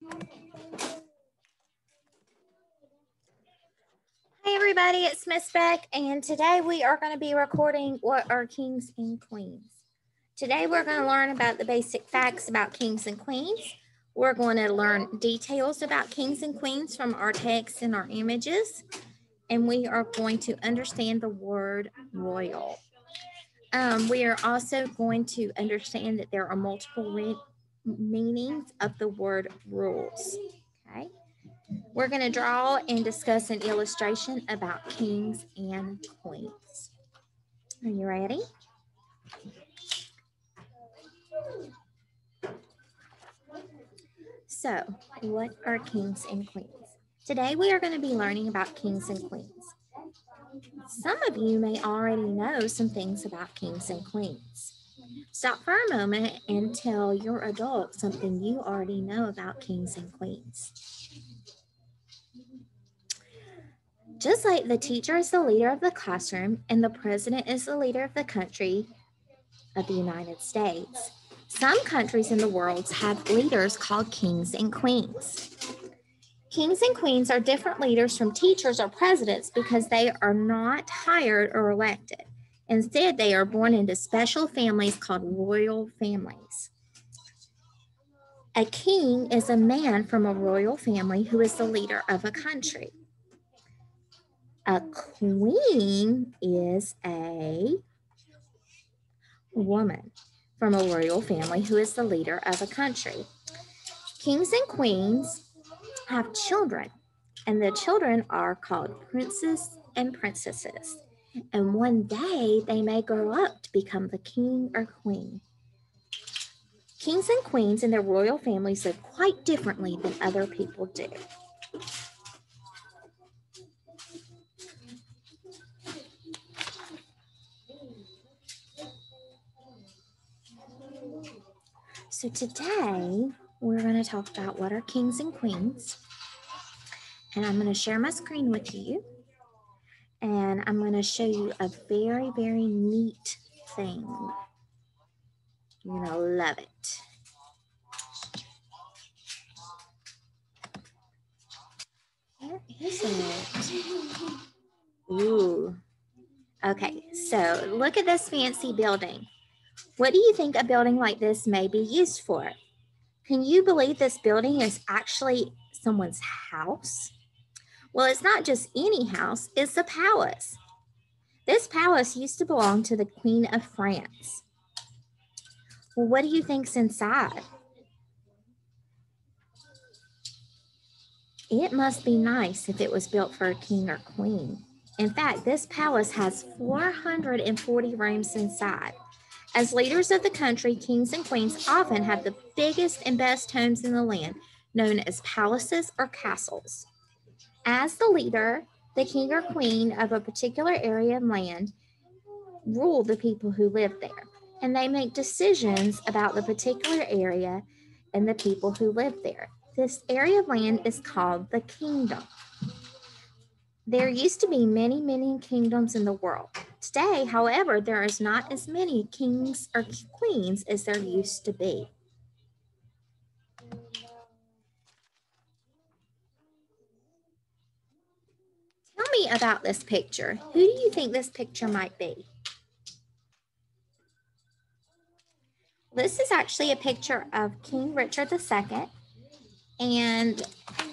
Hey everybody, it's Miss Beck, and today we are going to be recording what are kings and queens. Today we're going to learn about the basic facts about kings and queens. We're going to learn details about kings and queens from our text and our images, and we are going to understand the word royal. Um, we are also going to understand that there are multiple meanings of the word rules. Okay. We're going to draw and discuss an illustration about kings and queens. Are you ready? So, what are kings and queens? Today we are going to be learning about kings and queens. Some of you may already know some things about kings and queens. Stop for a moment and tell your adult something you already know about kings and queens. Just like the teacher is the leader of the classroom and the president is the leader of the country of the United States, some countries in the world have leaders called kings and queens. Kings and queens are different leaders from teachers or presidents because they are not hired or elected. Instead, they are born into special families called royal families. A king is a man from a royal family who is the leader of a country. A queen is a woman from a royal family who is the leader of a country. Kings and queens have children, and the children are called princes and princesses. And one day they may grow up to become the king or queen. Kings and queens and their royal families live quite differently than other people do. So today we're going to talk about what are kings and queens. And I'm going to share my screen with you. And I'm going to show you a very, very neat thing. You're going to love it. Where is it? Ooh. Okay, so look at this fancy building. What do you think a building like this may be used for? Can you believe this building is actually someone's house? Well, it's not just any house, it's a palace. This palace used to belong to the Queen of France. Well, what do you think's inside? It must be nice if it was built for a king or queen. In fact, this palace has 440 rooms inside. As leaders of the country, kings and queens often have the biggest and best homes in the land, known as palaces or castles. As the leader, the king or queen of a particular area of land rule the people who live there, and they make decisions about the particular area and the people who live there. This area of land is called the kingdom. There used to be many, many kingdoms in the world. Today, however, there is not as many kings or queens as there used to be. About this picture. Who do you think this picture might be? This is actually a picture of King Richard II and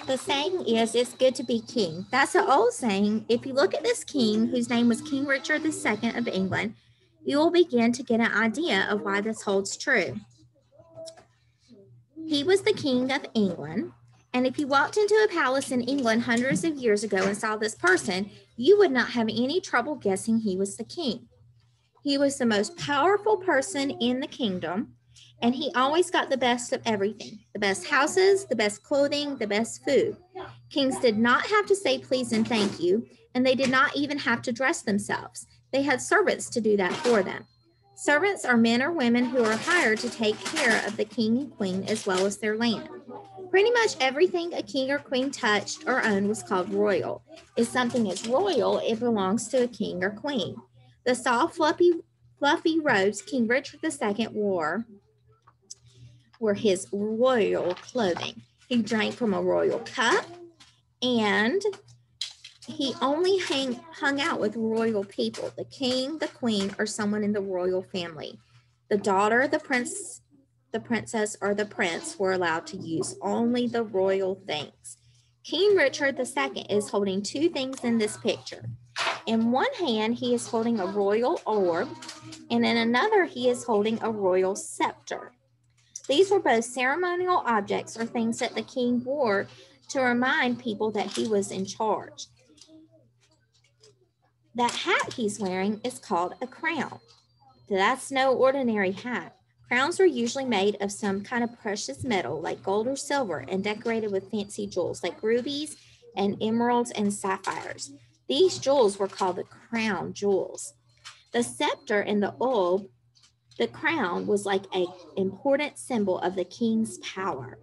the saying is, it's good to be king. That's an old saying. If you look at this king, whose name was King Richard II of England, you will begin to get an idea of why this holds true. He was the king of England. And if you walked into a palace in England hundreds of years ago and saw this person, you would not have any trouble guessing he was the king. He was the most powerful person in the kingdom and he always got the best of everything the best houses, the best clothing, the best food. Kings did not have to say please and thank you, and they did not even have to dress themselves. They had servants to do that for them. Servants are men or women who are hired to take care of the king and queen as well as their land. Pretty much everything a king or queen touched or owned was called royal. If something is royal, it belongs to a king or queen. The soft, fluffy, fluffy robes King Richard II wore were his royal clothing. He drank from a royal cup and he only hang, hung out with royal people, the king, the queen, or someone in the royal family. The daughter, the prince, the princess, or the prince were allowed to use only the royal things. King Richard II is holding two things in this picture. In one hand, he is holding a royal orb, and in another, he is holding a royal scepter. These were both ceremonial objects or things that the king wore to remind people that he was in charge. That hat he's wearing is called a crown. That's no ordinary hat. Crowns were usually made of some kind of precious metal like gold or silver and decorated with fancy jewels like rubies and emeralds and sapphires. These jewels were called the crown jewels. The scepter and the orb, the crown was like an important symbol of the king's power.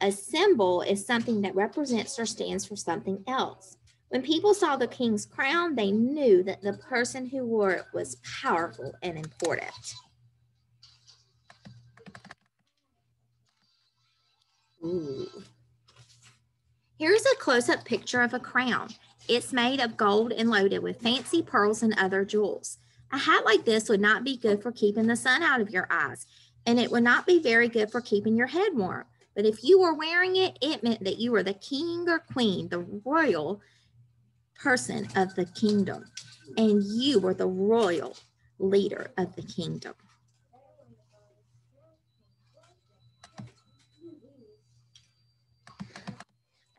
A symbol is something that represents or stands for something else. When people saw the king's crown, they knew that the person who wore it was powerful and important. Ooh. Here's a close-up picture of a crown. It's made of gold and loaded with fancy pearls and other jewels. A hat like this would not be good for keeping the sun out of your eyes, and it would not be very good for keeping your head warm. But if you were wearing it, it meant that you were the king or queen, the royal person of the kingdom, and you were the royal leader of the kingdom.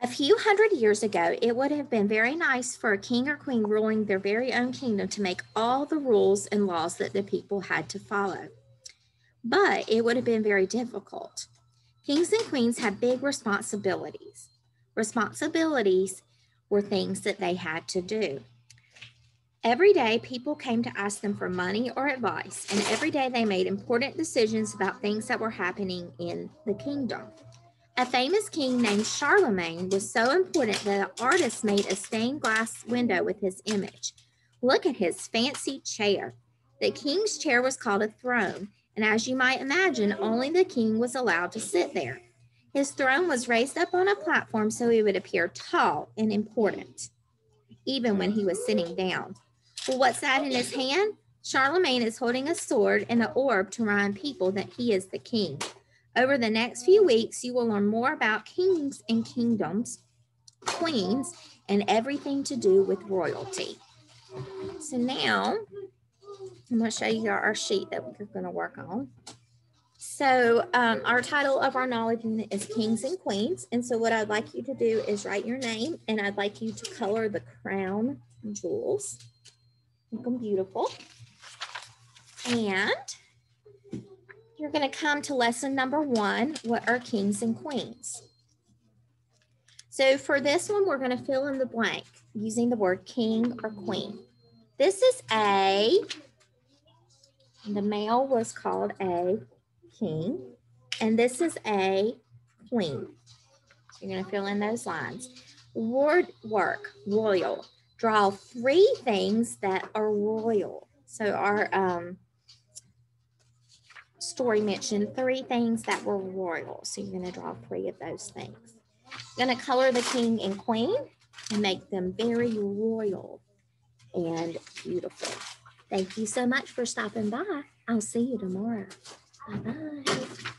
A few hundred years ago, it would have been very nice for a king or queen ruling their very own kingdom to make all the rules and laws that the people had to follow. But it would have been very difficult. Kings and queens had big responsibilities. Responsibilities were things that they had to do. Every day, people came to ask them for money or advice, and every day they made important decisions about things that were happening in the kingdom. A famous king named Charlemagne was so important that an artist made a stained glass window with his image. Look at his fancy chair. The king's chair was called a throne, and as you might imagine, only the king was allowed to sit there. His throne was raised up on a platform so he would appear tall and important, even when he was sitting down. Well, what's that in his hand? Charlemagne is holding a sword and an orb to remind people that he is the king. Over the next few weeks, you will learn more about kings and kingdoms, queens, and everything to do with royalty. So now I'm going to show you our sheet that we're going to work on. So um, our title of our knowledge unit is Kings and Queens. And so what I'd like you to do is write your name and I'd like you to color the crown jewels. Make them beautiful. And you're going to come to lesson number one, what are kings and queens? So for this one, we're going to fill in the blank using the word king or queen. This is a, the male was called a king, and this is a queen. You're going to fill in those lines. Word work, royal. Draw three things that are royal. So our um, story mentioned three things that were royal. So you're going to draw three of those things. You're going to color the king and queen and make them very royal and beautiful. Thank you so much for stopping by. I'll see you tomorrow. חדש.